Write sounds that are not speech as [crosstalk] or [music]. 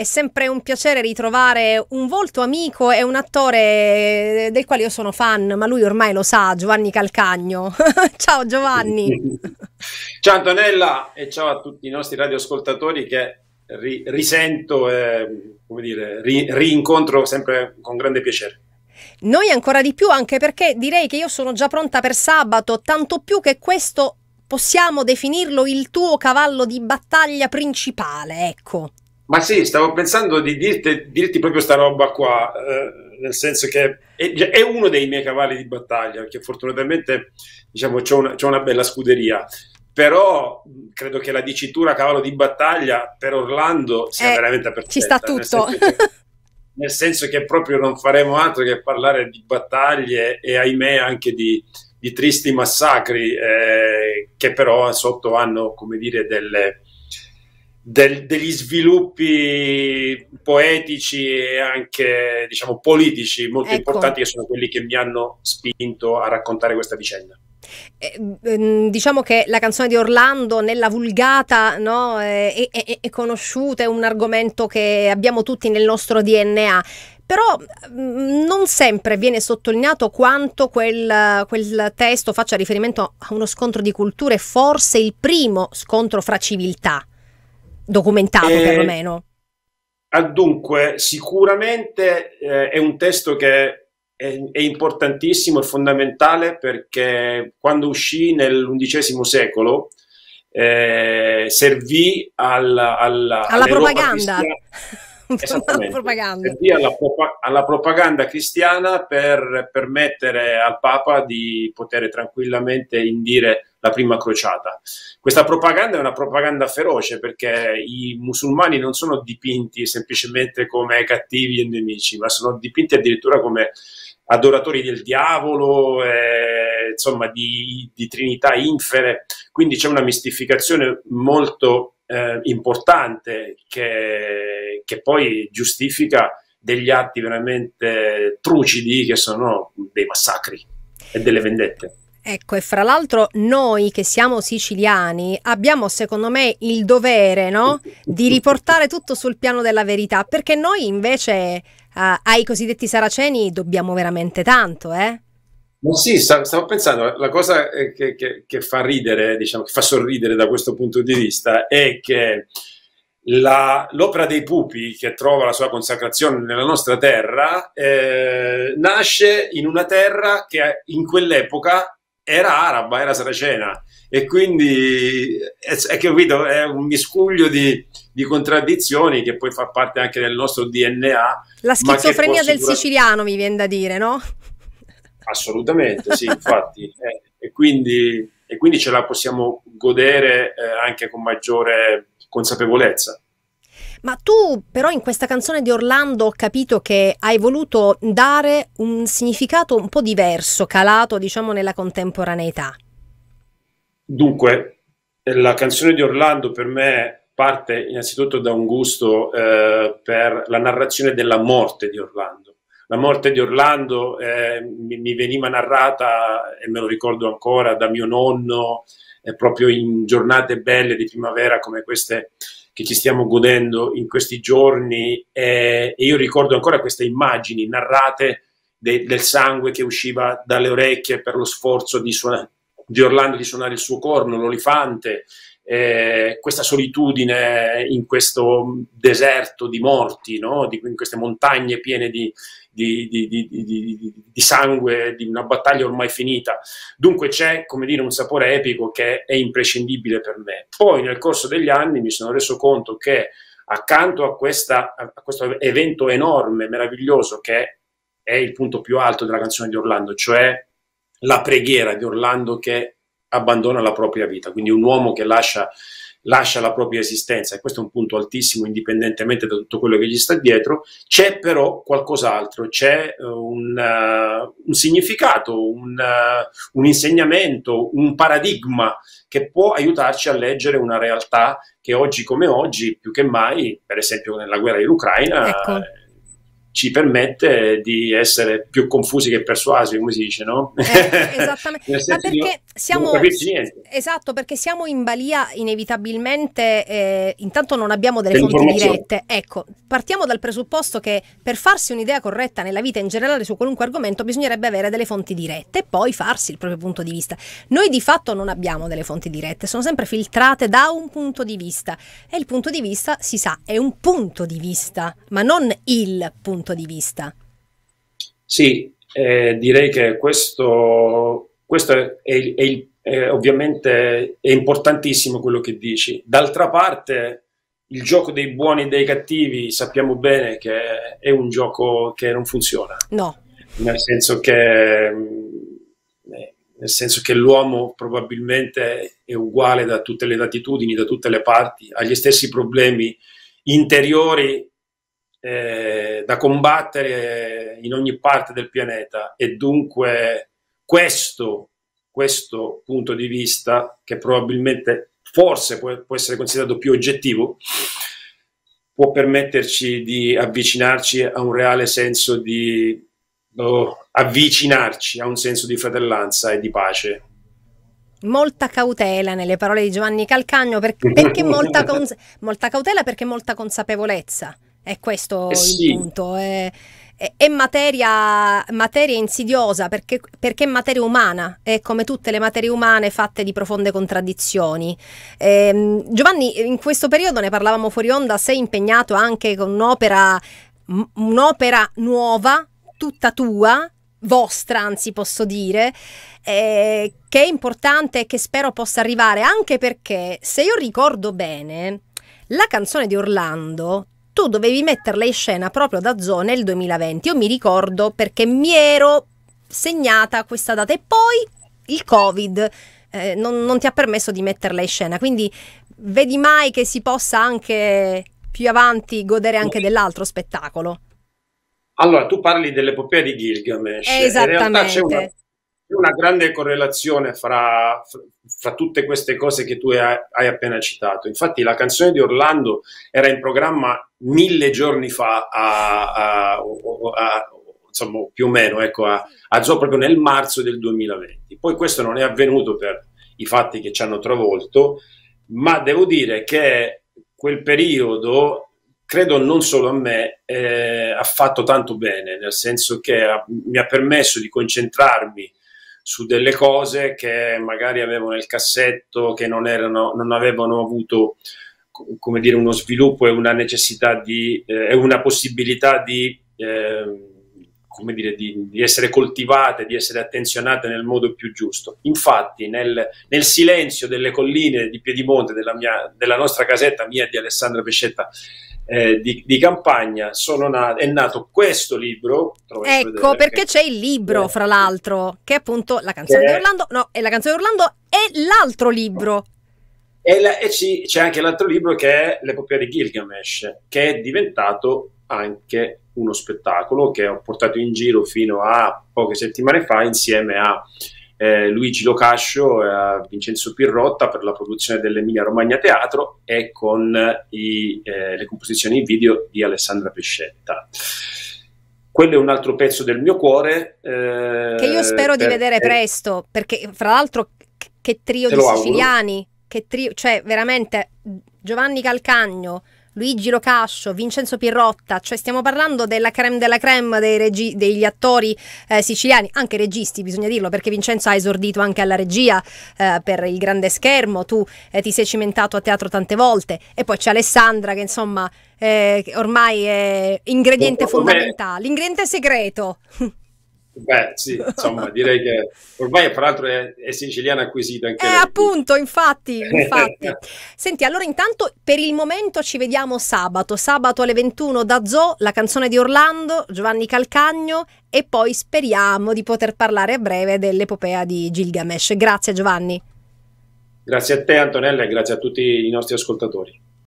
è sempre un piacere ritrovare un volto amico e un attore del quale io sono fan, ma lui ormai lo sa, Giovanni Calcagno. [laughs] ciao Giovanni. [laughs] ciao Antonella e ciao a tutti i nostri radioascoltatori che ri- risento e come dire, ri- rincontro sempre con grande piacere. Noi ancora di più, anche perché direi che io sono già pronta per sabato, tanto più che questo possiamo definirlo il tuo cavallo di battaglia principale, ecco. Ma sì, stavo pensando di dirti, dirti proprio sta roba qua, eh, nel senso che è, è, uno dei miei cavalli di battaglia, perché fortunatamente diciamo, c'ho, una, una bella scuderia però credo che la dicitura cavallo di battaglia per Orlando sia eh, veramente perfetta. Ci sta tutto. Nel senso, che, nel senso, che, proprio non faremo altro che parlare di battaglie e ahimè anche di, di tristi massacri eh, che però sotto hanno, come dire, delle, del, degli sviluppi poetici e anche diciamo politici molto ecco. importanti che sono quelli che mi hanno spinto a raccontare questa vicenda. Eh, mm, diciamo che la canzone di Orlando nella vulgata no, è, è, è, conosciuta, è un argomento che abbiamo tutti nel nostro DNA. Però mm, non sempre viene sottolineato quanto quel, quel testo faccia riferimento a uno scontro di culture, forse il primo scontro fra civiltà documentato eh, perlomeno. Dunque, sicuramente eh, è un testo che è, è importantissimo e fondamentale perché quando uscì nell'undicesimo secolo eh, servì alla, [laughs] alla, alla propaganda. Esattamente, propaganda. Alla, alla, propaganda cristiana per permettere al Papa di poter tranquillamente indire la prima crociata. Questa propaganda è una propaganda feroce perché i musulmani non sono dipinti semplicemente come cattivi e nemici, ma sono dipinti addirittura come adoratori del diavolo, eh, insomma di, di, trinità infere, quindi c'è una mistificazione molto eh, importante che, che poi giustifica degli atti veramente trucidi che sono dei massacri e delle vendette. Ecco, e fra l'altro noi che siamo siciliani abbiamo secondo me il dovere no? di riportare tutto sul piano della verità, perché noi invece uh, ai cosiddetti saraceni dobbiamo veramente tanto, eh? Ma sì, stavo pensando, la cosa che, che, che fa ridere, diciamo, che fa sorridere da questo punto di vista è che la, l'opera dei pupi, che trova la sua consacrazione nella nostra terra, eh, nasce in una terra che in quell'epoca era araba, era saracena e quindi è, è, capito, è un miscuglio di, di, contraddizioni che poi fa parte anche del nostro DNA. La schizofrenia del siciliano mi viene da dire, no? Assolutamente, sì, [laughs] infatti. Eh, e, quindi, e, quindi, ce la possiamo godere eh, anche con maggiore consapevolezza. Ma tu però in questa canzone di Orlando ho capito che hai voluto dare un significato un po' diverso, calato diciamo nella contemporaneità. Dunque, la canzone di Orlando per me parte innanzitutto da un gusto eh, per la narrazione della morte di Orlando. La morte di Orlando eh, mi, mi, veniva narrata, e me lo ricordo ancora, da mio nonno, eh, proprio in giornate belle di primavera come queste che ci stiamo godendo in questi giorni e, e io ricordo ancora queste immagini narrate de, del sangue che usciva dalle orecchie per lo sforzo di, suona, di Orlando di suonare il suo corno, l'olifante, eh, questa solitudine in questo deserto di morti, no? di, in queste montagne piene di, di, di, di, sangue, di una battaglia ormai finita. Dunque c'è, come dire, un sapore epico che è imprescindibile per me. Poi nel corso degli anni mi sono reso conto che accanto a, questa, a questo evento enorme, meraviglioso, che è il punto più alto della canzone di Orlando, cioè la preghiera di Orlando che abbandona la propria vita, quindi un uomo che lascia lascia la propria esistenza e questo è un punto altissimo indipendentemente da tutto quello che gli sta dietro, c'è però qualcos'altro, c'è uh, un, uh, un, significato, un, uh, un, insegnamento, un paradigma che può aiutarci a leggere una realtà che oggi come oggi, più che mai, per esempio nella guerra dell'Ucraina, ecco. Ci permette di essere più confusi che persuasi, come si dice, no? Eh, esattamente. [laughs] Ma perché siamo esatto, perché siamo in balia inevitabilmente eh, intanto non abbiamo delle fonti dirette. Ecco, partiamo dal presupposto che per farsi un'idea corretta nella vita in generale su qualunque argomento bisognerebbe avere delle fonti dirette e poi farsi il proprio punto di vista. Noi di fatto non abbiamo delle fonti dirette, sono sempre filtrate da un punto di vista e il punto di vista si sa, è un punto di vista, ma non il punto punto di vista? Sì, eh, direi che questo, questo è, è, è, è, ovviamente è importantissimo quello che dici. D'altra parte, il gioco dei buoni e dei cattivi sappiamo bene che è un gioco che non funziona. No. Nel senso che, mm, eh, nel senso che l'uomo probabilmente è uguale da tutte le latitudini, da tutte le parti, ha gli stessi problemi interiori eh, da combattere in ogni parte del pianeta e dunque questo, questo punto di vista, che probabilmente forse può, può essere considerato più oggettivo, può permetterci di avvicinarci a un reale senso di oh, avvicinarci a un senso di fratellanza e di pace. Molta cautela nelle parole di Giovanni Calcagno, perché, perché [laughs] molta, molta cautela perché molta consapevolezza. È questo eh sì. il punto. È, è, è materia, materia, insidiosa perché, perché, è materia umana, è come tutte le materie umane fatte di profonde contraddizioni. Eh, Giovanni, in questo periodo ne parlavamo fuori onda, sei impegnato anche con un'opera, un'opera nuova, tutta tua, vostra, anzi posso dire, eh, che è importante e che spero possa arrivare, anche perché se io ricordo bene, la canzone di Orlando tu dovevi metterla in scena proprio da Zoo nel 2020. Io mi ricordo perché mi ero segnata questa data e poi il Covid eh, non, non ti ha permesso di metterla in scena. Quindi vedi mai che si possa anche più avanti godere anche dell'altro spettacolo. Allora, tu parli dell'epopea di Gilgamesh. Esattamente. In realtà c'è una, una grande correlazione fra, fra, tutte queste cose che tu hai, hai, appena citato. Infatti la canzone di Orlando era in programma mille giorni fa, a, a, a, insomma più o meno, ecco, a, Zoo proprio nel marzo del 2020. Poi questo non è avvenuto per i fatti che ci hanno travolto, ma devo dire che quel periodo credo non solo a me, eh, ha fatto tanto bene, nel senso che ha, mi ha permesso di concentrarmi su delle cose che magari avevo nel cassetto, che non, erano, non avevano avuto come dire, uno sviluppo e una necessità di, eh, una possibilità di, eh, come dire, di, di, essere coltivate, di essere attenzionate nel modo più giusto. Infatti, nel, nel silenzio delle colline di Piedimonte, della, mia, della nostra casetta mia di Alessandra Pescetta, eh, di, di, campagna na- è nato questo libro. Ecco perché c'è il libro, fra l'altro, che è appunto la canzone di Orlando. No, è la canzone di Orlando e l'altro libro. E, la, e ci, c'è anche l'altro libro che è L'epopea di Gilgamesh, che è diventato anche uno spettacolo che ho portato in giro fino a poche settimane fa insieme a eh, Luigi Locascio e a Vincenzo Pirrotta per la produzione dell'Emilia Romagna Teatro e con i, eh, le composizioni video di Alessandra Pescetta. Quello è un altro pezzo del mio cuore. Eh, che io spero per, di vedere presto, perché fra l'altro che trio di siciliani, che trio, cioè veramente Giovanni Calcagno, Luigi Locascio, Vincenzo Pirrotta, cioè stiamo parlando della creme della creme dei regi- degli attori eh, siciliani, anche registi bisogna dirlo perché Vincenzo ha esordito anche alla regia eh, per il grande schermo, tu eh, ti sei cimentato a teatro tante volte e poi c'è Alessandra che insomma eh, ormai è ingrediente fondamentale, ingrediente segreto. Beh, sì, insomma, direi che ormai, fra l'altro, è, è siciliana acquisita anche. Eh, lei. appunto, infatti, [laughs] infatti. Senti, allora, intanto, per il momento ci vediamo sabato, sabato alle 21 da Zoo, la canzone di Orlando, Giovanni Calcagno, e poi speriamo di poter parlare a breve dell'epopea di Gilgamesh. Grazie, Giovanni. Grazie a te, Antonella, e grazie a tutti i nostri ascoltatori.